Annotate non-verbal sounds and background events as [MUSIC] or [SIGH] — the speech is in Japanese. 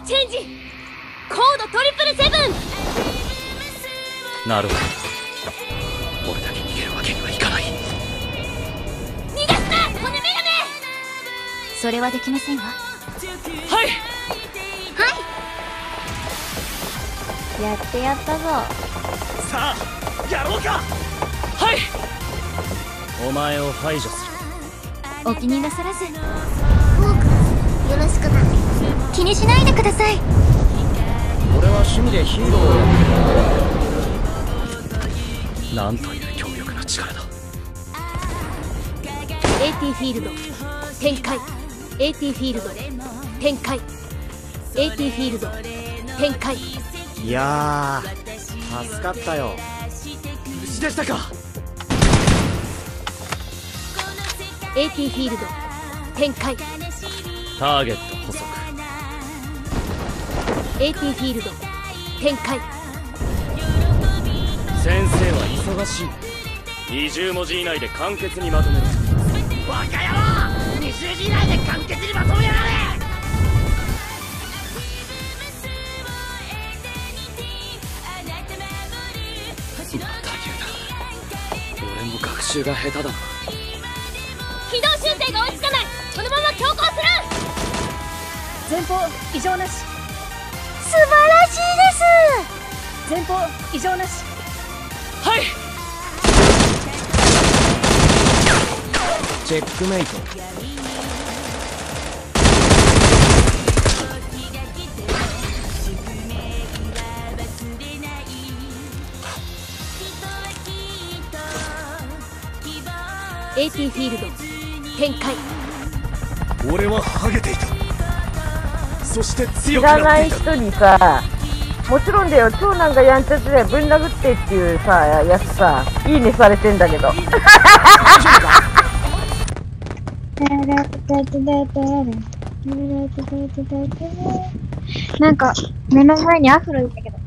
ドチェンジ。コードトリプルセブン。なるほど。俺だけ逃げるわけにはいかない。逃がすな！骨女神それはできませんわ。はい！やってやったぞ。さあやろうか！はい！お前を排除する。お気になさらず。フォークよろしくな気にしないでください。俺は趣味でヒーローをやってる。なんという強力な力だ。AT フィールド展開。AT フィールド展開。AT フィールド展開。いやー助かったよ。無事でしたか。AT フィールド展開ターゲット捕捉 AT フィールド展開。先生は忙しい。20文字以内で簡潔にまとめる。バカ野郎20字以内で簡潔にまとめやがれまた言うな俺も学習が下手だ。な軌道修正が追いつかない方異常なし。素晴らしいです。前方異常なし。はい。チェックメイト。ー AT フィールド展開。俺はハゲていたそして知強くらない人にさ、もちろんだよ、長男がやんちゃでぶん殴ってっていうさ、やつさ、いいねされてんだけど。[LAUGHS] [LAUGHS] なんか目の前にアフロいたけど